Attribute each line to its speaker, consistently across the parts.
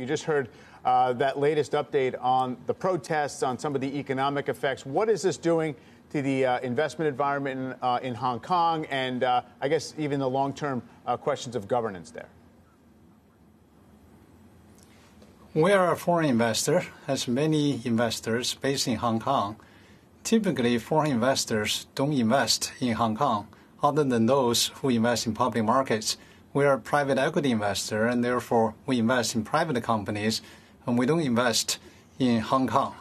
Speaker 1: You just heard uh, that latest update on the protests, on some of the economic effects. What is this doing to the uh, investment environment in, uh, in, Hong Kong and uh, I guess even the long term uh, questions of governance there?
Speaker 2: We are a foreign investor, as many investors based in Hong Kong. Typically, foreign investors don't invest in Hong Kong, other than those who invest in public markets. We are a private equity investor, and therefore we invest in private companies, and we don't invest in Hong Kong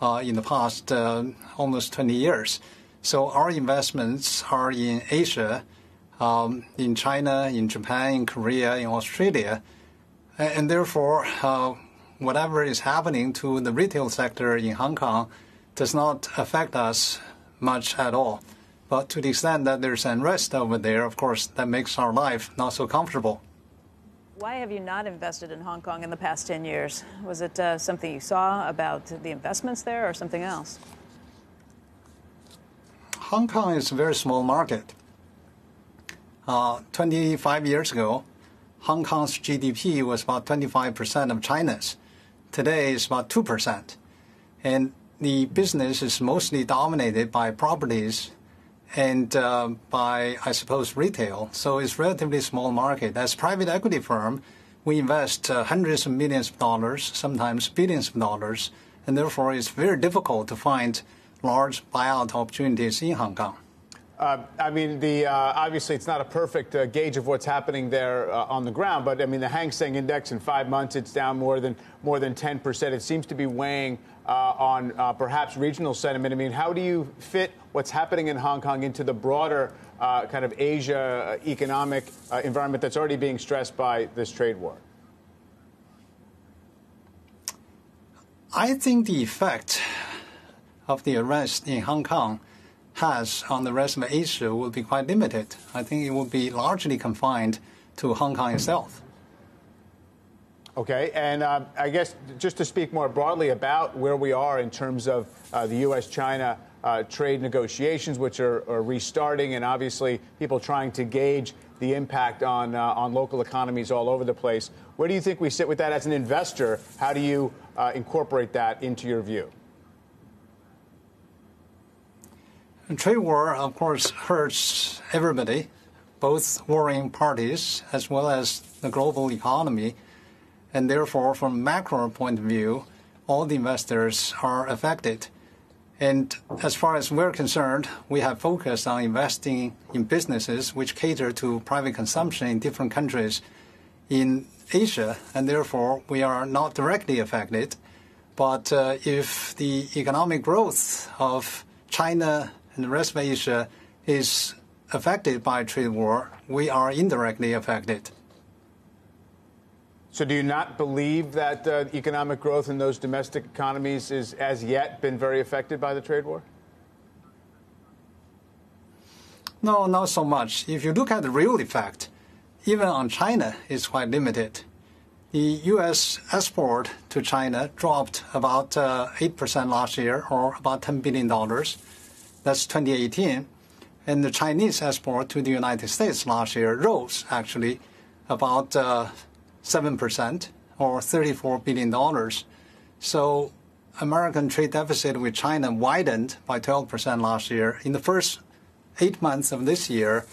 Speaker 2: uh, in the past uh, almost 20 years. So our investments are in Asia, um, in China, in Japan, in Korea, in Australia, and, therefore uh, whatever is happening to the retail sector in Hong Kong does not affect us much at all. But to the extent that there's unrest over there, of course, that makes our life not so comfortable.
Speaker 3: Why have you not invested in Hong Kong in the past 10 years? Was it uh, something you saw about the investments there or something else?
Speaker 2: Hong Kong is a very small market. Uh, 25 years ago, Hong Kong's GDP was about 25% of China's. Today, it's about 2%. And the business is mostly dominated by properties and uh, by, I suppose, retail. So it's relatively small market. As private equity firm, we invest uh, hundreds of millions of dollars, sometimes billions of dollars, and therefore it's very difficult to find large buyout opportunities in Hong Kong.
Speaker 1: Uh, I mean, the, uh, obviously, it's not a perfect uh, gauge of what's happening there uh, on the ground, but I mean, the Hang Seng Index in five months, it's down more than more than 10 percent. It seems to be weighing uh, on uh, perhaps regional sentiment. I mean, how do you fit what's happening in Hong Kong into the broader kind of Asia economic environment that's already being stressed by this trade war?
Speaker 2: I think the effect of the arrest in Hong Kong has on the rest of Asia will be quite limited. I think it will be largely confined to Hong Kong itself.
Speaker 1: Okay, and uh, I guess just to speak more broadly about where we are in terms of uh, the U.S. China uh, trade negotiations, which are, are, restarting, and obviously people trying to gauge the impact on, uh, on local economies all over the place. Where do you think we sit with that as an investor? How do you uh, incorporate that into your view?
Speaker 2: And trade war, of course, hurts everybody, both warring parties as well as the global economy. And therefore, from a macro point of view, all the investors are affected. And as far as we're concerned, we have focused on investing in businesses which cater to private consumption in different countries in Asia, and therefore we are not directly affected. But uh, if the economic growth of China and the rest of Asia is affected by trade war, we are indirectly affected.
Speaker 1: So, do you not believe that uh, economic growth in those domestic economies is as yet been very affected by the trade war?
Speaker 2: No, not so much. If you look at the real effect, even on China, it's quite limited. The U.S. export to China dropped about uh, 8% last year, or about $10 billion. That's 2018. And the Chinese export to the United States last year rose actually about uh, 7% or $34 billion. So American trade deficit with China widened by 12% last year. In the first eight months of this year,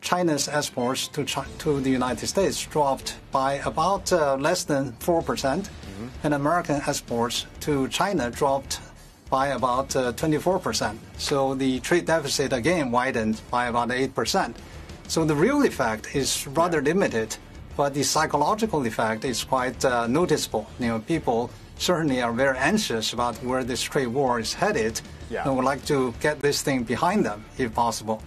Speaker 2: China's exports to, to the United States dropped by about uh, less than 4%, percent mm hmm and American exports to China dropped by about uh, 24%. So the trade deficit again widened by about 8%. So the real effect is rather limited, but the psychological effect is quite uh, noticeable. You know, people certainly are very anxious about where this trade war is headed yeah. and would like to get this thing behind them if possible.